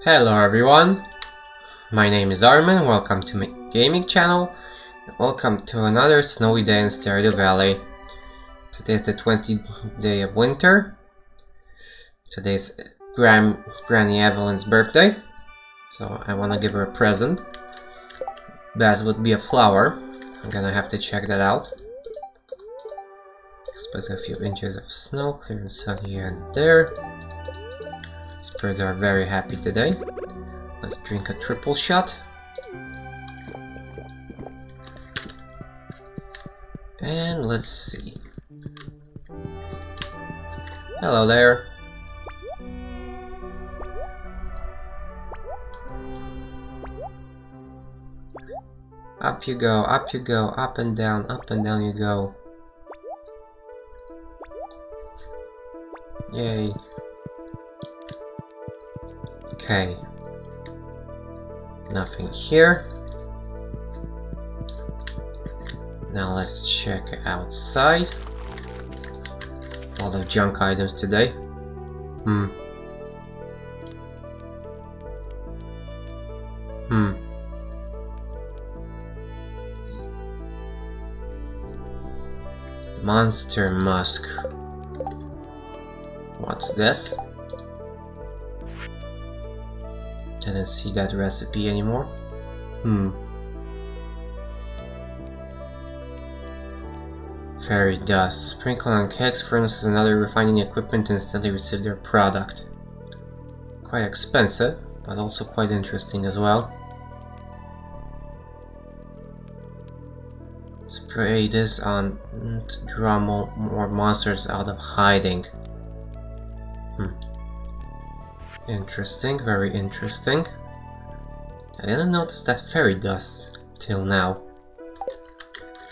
Hello everyone, my name is Armin, welcome to my gaming channel, welcome to another snowy day in Stardew Valley. Today is the 20th day of winter, today is Gran Granny Evelyn's birthday, so I want to give her a present. Best would be a flower, I'm gonna have to check that out. Expect a few inches of snow, clear and sunny and there. Spurs are very happy today. Let's drink a triple shot. And let's see. Hello there. Up you go, up you go, up and down, up and down you go. Yay. Okay. Nothing here. Now let's check outside. All the junk items today. Hmm. Hmm. Monster Musk. What's this? I didn't see that recipe anymore. Hmm. Fairy dust. Sprinkle on kegs, furnaces and other refining equipment to instantly receive their product. Quite expensive, but also quite interesting as well. Spray this on to draw more monsters out of hiding. Interesting, very interesting. I didn't notice that fairy dust till now.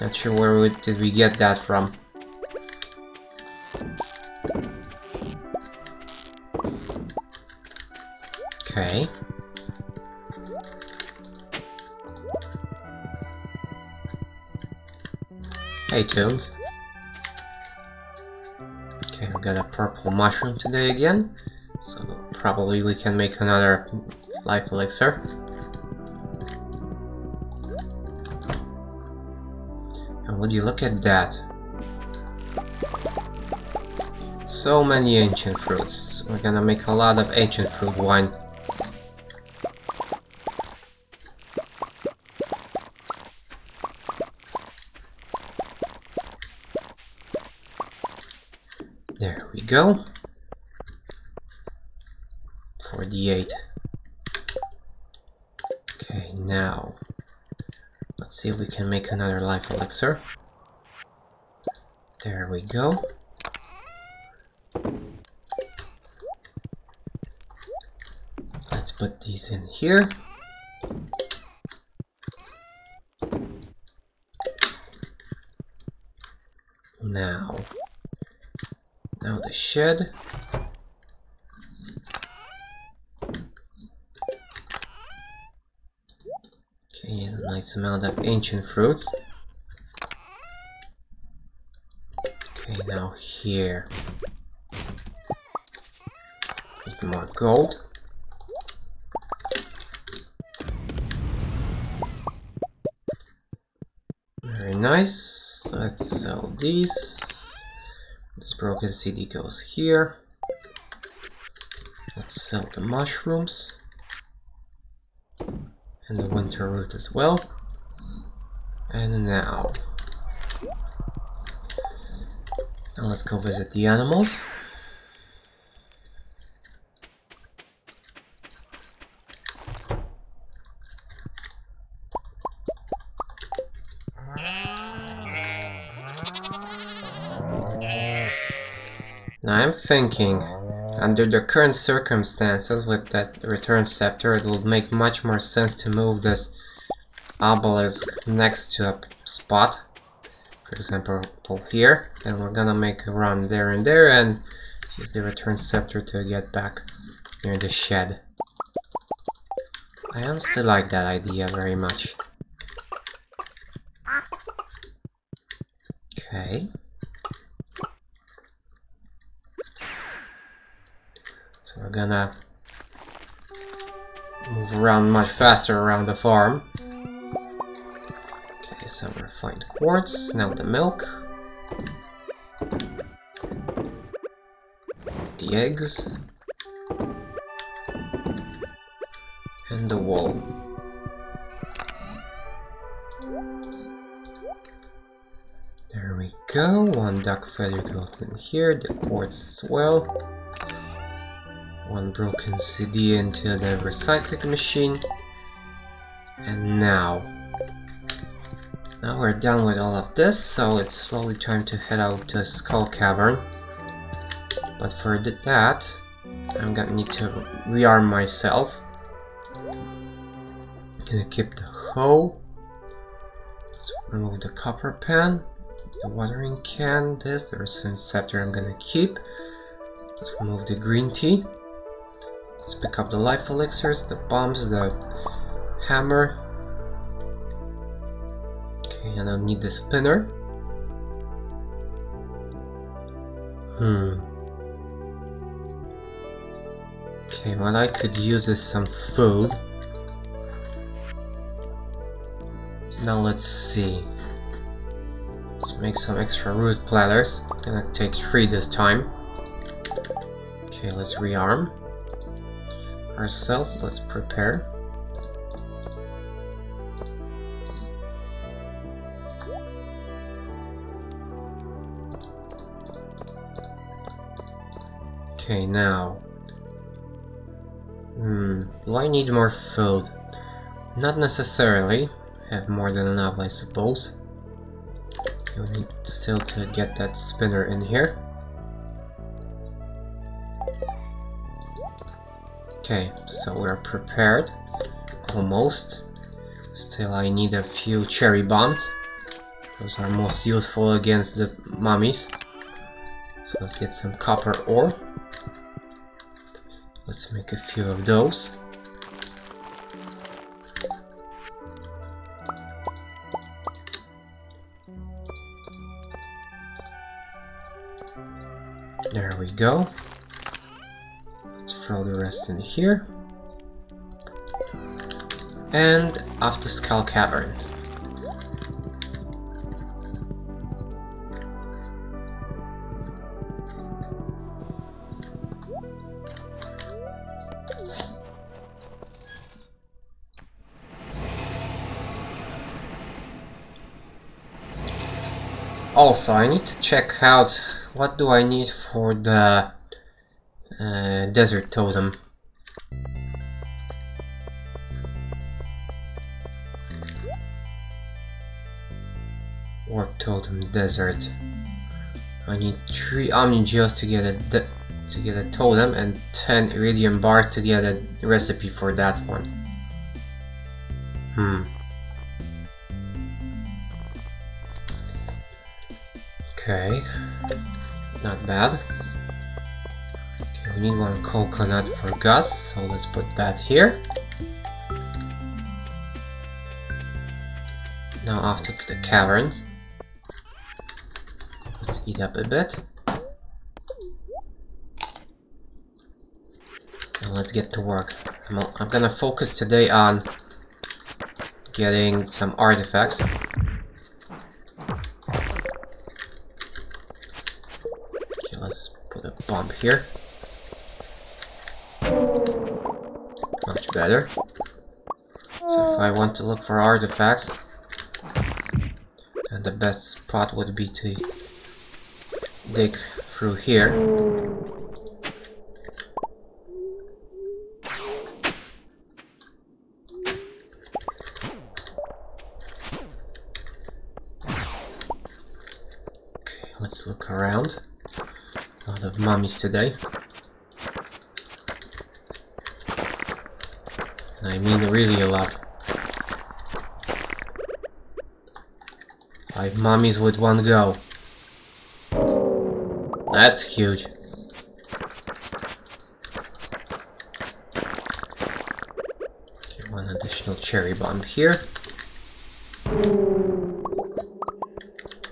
Not sure where we, did we get that from. Okay. Hey Toons. Okay, we got a purple mushroom today again. So probably we can make another life elixir. And would you look at that? So many ancient fruits. We're gonna make a lot of ancient fruit wine. There we go. 48. Okay, now let's see if we can make another life elixir. There we go. Let's put these in here. Now, now the shed. Okay, a nice amount of ancient fruits. Okay, now here. Need more gold. Very nice. Let's sell these. This broken CD goes here. Let's sell the mushrooms and the winter root as well. And now, now let's go visit the animals. Now I'm thinking, under the current circumstances with that return scepter, it would make much more sense to move this obelisk next to a spot. For example, here. and we're gonna make a run there and there and use the return scepter to get back near the shed. I honestly like that idea very much. Okay. So we're gonna move around much faster around the farm. Some refined quartz, now the milk. The eggs. And the wool. There we go, one duck feather got in here, the quartz as well. One broken CD into the recycling machine. And now... Now we're done with all of this, so it's slowly time to head out to Skull Cavern. But for that, I'm gonna need to rearm myself. Gonna keep the hoe. Let's remove the copper pan the watering can, this, there's some scepter I'm gonna keep. Let's remove the green tea. Let's pick up the life elixirs, the bombs, the hammer. Okay, and I'll need the spinner. Hmm. Okay, what I could use is some food. Now let's see. Let's make some extra root platters. Gonna take three this time. Okay, let's rearm ourselves. Let's prepare. Okay, now. Hmm, do I need more food? Not necessarily. Have more than enough, I suppose. We need still to get that spinner in here. Okay, so we're prepared. Almost. Still I need a few cherry bombs. Those are most useful against the mummies. So let's get some copper ore. Let's make a few of those. There we go. Let's throw the rest in here. And to Skull Cavern. Also, I need to check out what do I need for the uh, desert totem? Warp totem desert. I need three omnigeos to get a to get a totem and 10 iridium bar to get a recipe for that one. Hmm. Okay. Not bad. Okay, we need one coconut for Gus, so let's put that here. Now to the caverns. Let's eat up a bit. And let's get to work. I'm, I'm gonna focus today on getting some artifacts. Here. Much better. So if I want to look for artifacts, then the best spot would be to dig through here. Okay, let's look around mummies today. I mean really a lot. Five mummies with one go. That's huge. One additional cherry bomb here.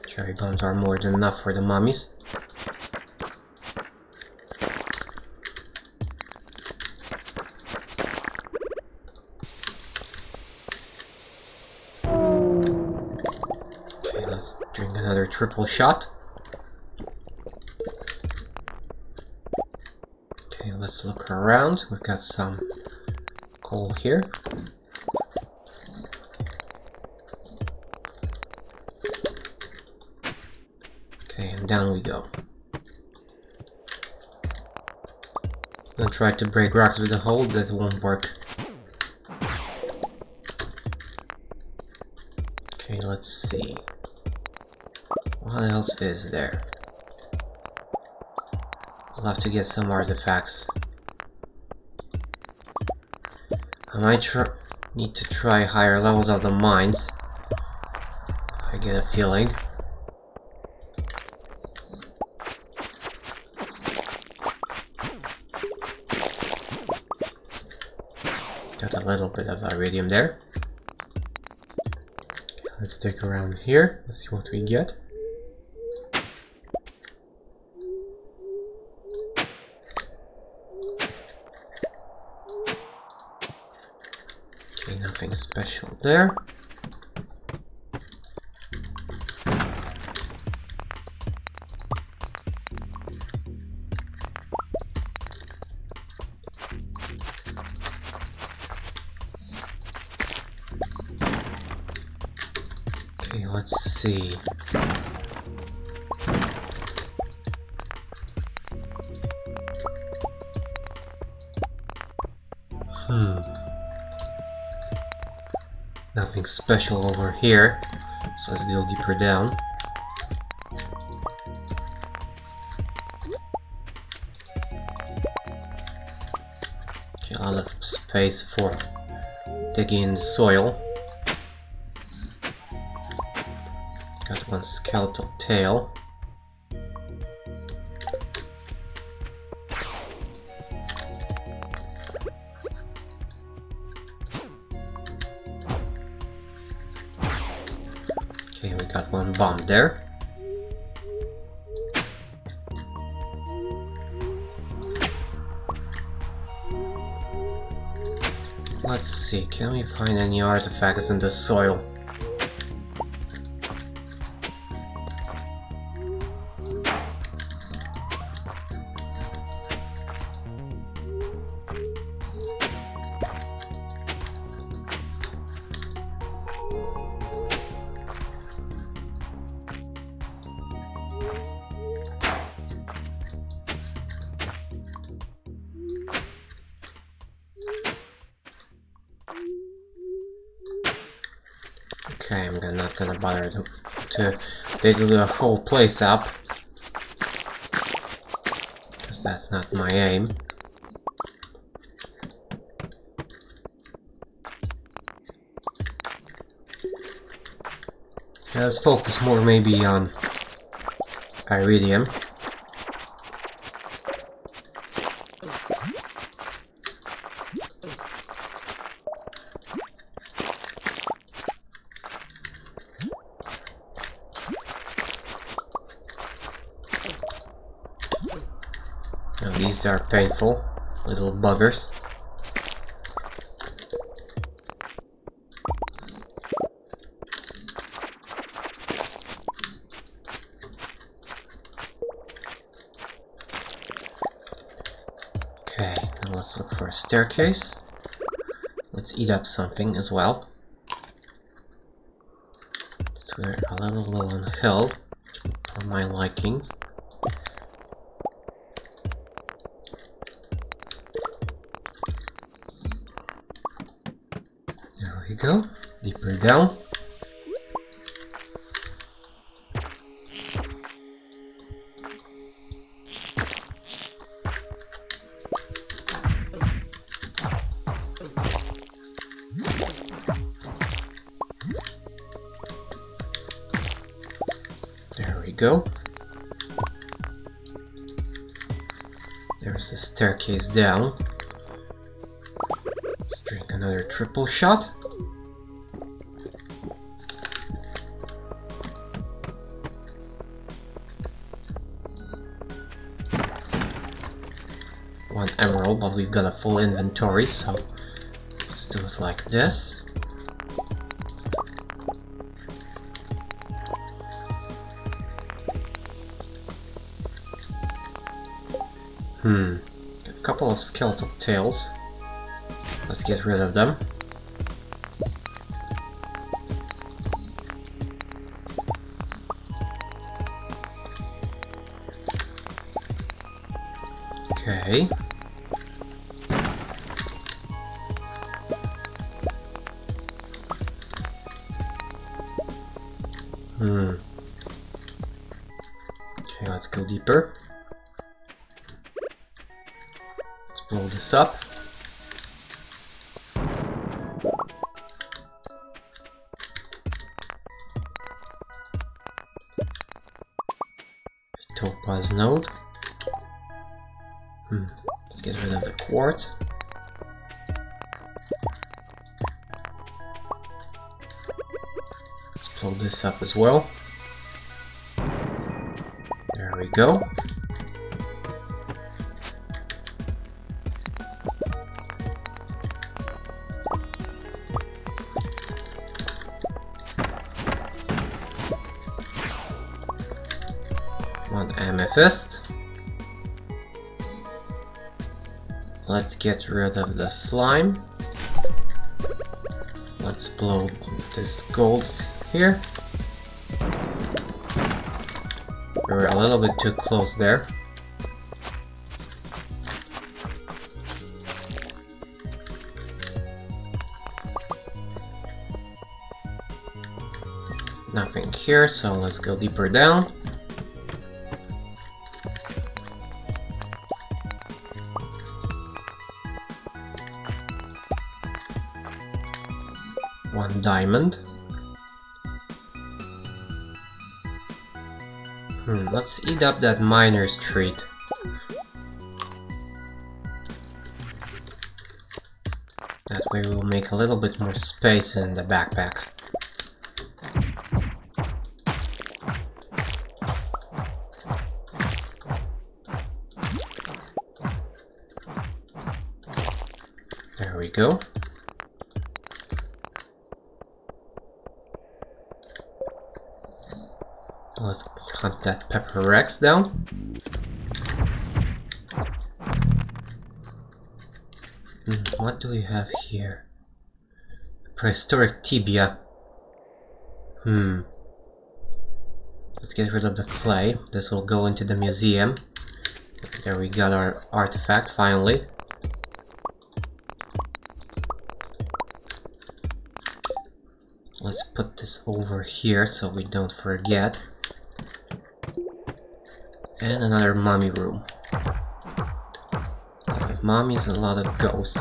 Cherry bombs are more than enough for the mummies. Triple shot. Okay, let's look around. We've got some coal here. Okay, and down we go. Don't try to break rocks with a hole, that won't work. Okay, let's see. What else is there? I'll have to get some artifacts. I might need to try higher levels of the mines. I get a feeling. Got a little bit of iridium there. Let's stick around here, let's see what we get. Okay, nothing special there. Special over here, so let's go deeper down. Okay, a lot of space for digging in the soil. Got one skeletal tail. There. Let's see, can we find any artifacts in the soil? Gonna, bother to, to dig the whole place up. Because that's not my aim. Let's focus more maybe on iridium. Now these are painful little buggers. Okay, now let's look for a staircase. Let's eat up something as well. So we're a little low on health for my likings. Go. Deeper down. There we go. There's the staircase down. Let's drink another triple shot. but we've got a full inventory, so let's do it like this. Hmm, a couple of skeletal tails. Let's get rid of them. Okay. Topaz node. Hmm. Let's get rid of the quartz. Let's blow this up as well. There we go. Amethyst. Let's get rid of the slime. Let's blow this gold here. We were a little bit too close there. Nothing here, so let's go deeper down. Diamond. Hmm, let's eat up that miner's treat. That way we'll make a little bit more space in the backpack. There we go. Let's hunt that Pepper Rex down. Hmm, what do we have here? Prehistoric tibia. Hmm. Let's get rid of the clay. This will go into the museum. There we got our artifact finally. Let's put this over here so we don't forget. And another mummy room. Of mummies, a lot of ghosts.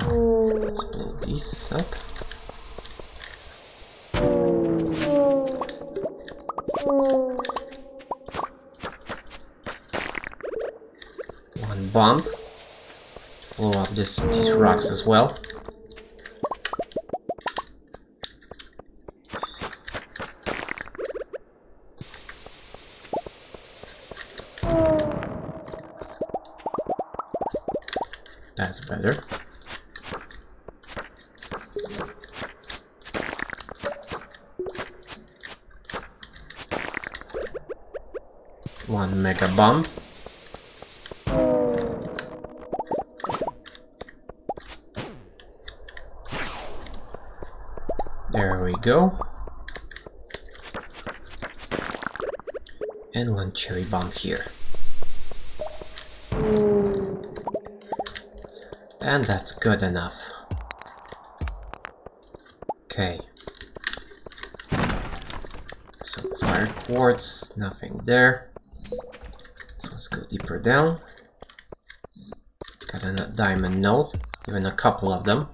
Let's blow these up. One bomb. Blow up this, these rocks as well. That's better. One mega bomb. There we go. And one cherry bomb here. And that's good enough. Okay. Some fire quartz, nothing there. Deeper down. Got a diamond node, even a couple of them.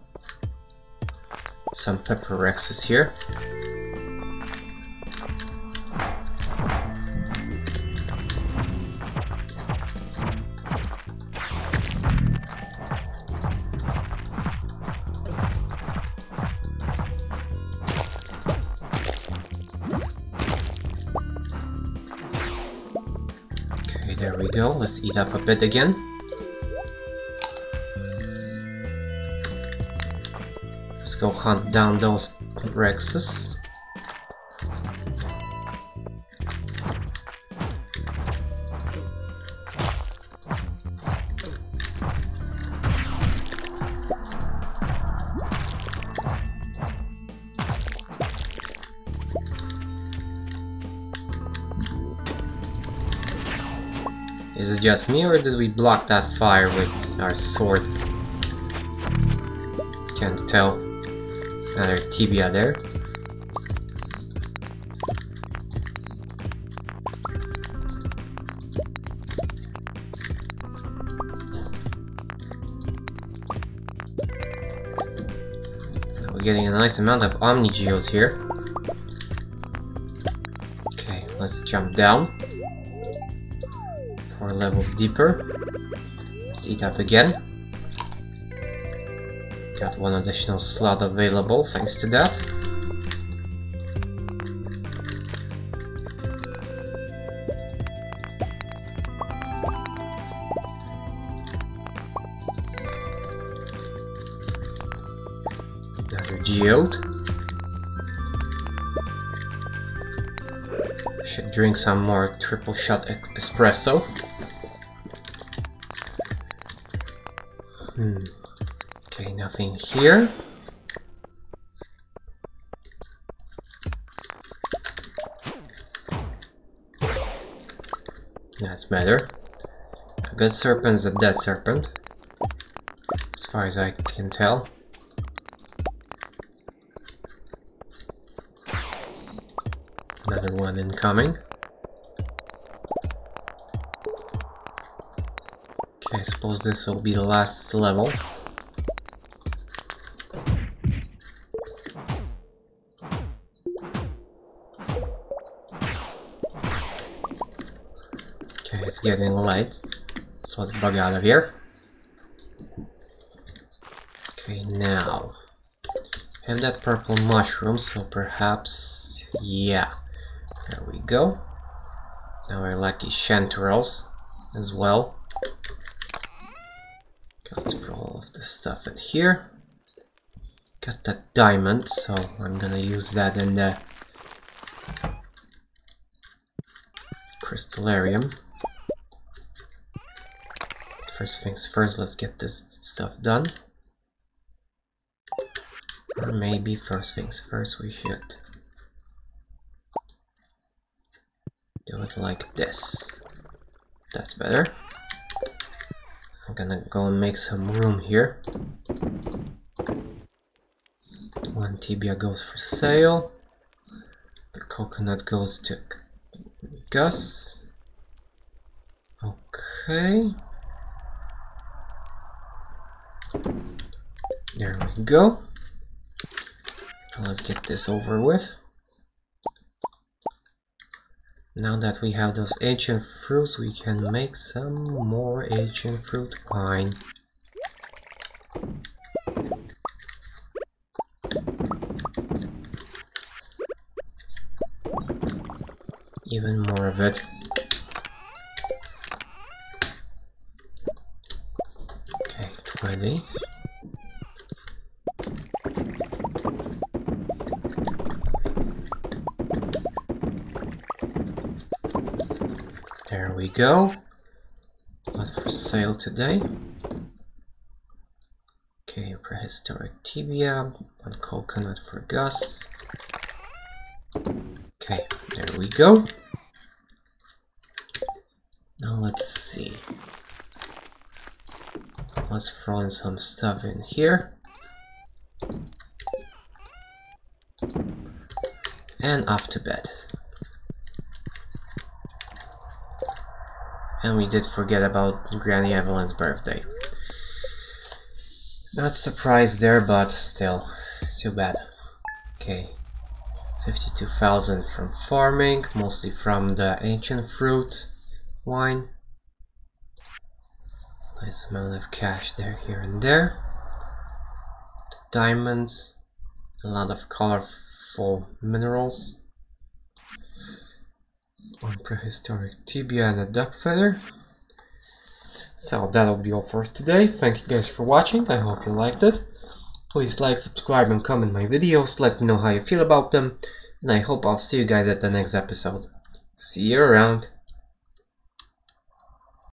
Some pepper rexes here. Go. Let's eat up a bit again. Let's go hunt down those Rexes. Just me or did we block that fire with our sword? Can't tell. Another tibia there. we're getting a nice amount of Omni Geos here. Okay, let's jump down. Levels deeper. Let's eat up again. Got one additional slot available thanks to that. Another geode. Should drink some more triple shot espresso. Here. That's better. A good serpent is a dead serpent. As far as I can tell. Another one incoming. Okay, I suppose this will be the last level. It's getting light. So let's bug out of here. Okay, now. Have that purple mushroom, so perhaps... Yeah. There we go. Now our lucky chanterelles as well. Okay, let's put all of this stuff in here. Got that diamond, so I'm gonna use that in the crystalarium. First things first, let's get this stuff done. Or maybe first things first, we should do it like this. That's better. I'm gonna go and make some room here. One tibia goes for sale. The coconut goes to Gus. Okay. There we go. Let's get this over with. Now that we have those ancient fruits, we can make some more ancient fruit wine. Even more of it. Okay, 20. There we go. What's for sale today? Okay, prehistoric tibia, one coconut for Gus. Okay, there we go. Now let's see. Let's throw in some stuff in here. And off to bed. And we did forget about Granny Evelyn's birthday. Not surprised there, but still, too bad. Okay, 52,000 from farming, mostly from the ancient fruit wine. Nice amount of cash there, here and there. The Diamonds, a lot of colorful minerals. One prehistoric tibia and a duck feather. So that'll be all for today. Thank you guys for watching. I hope you liked it. Please like, subscribe, and comment my videos. Let me know how you feel about them. And I hope I'll see you guys at the next episode. See you around.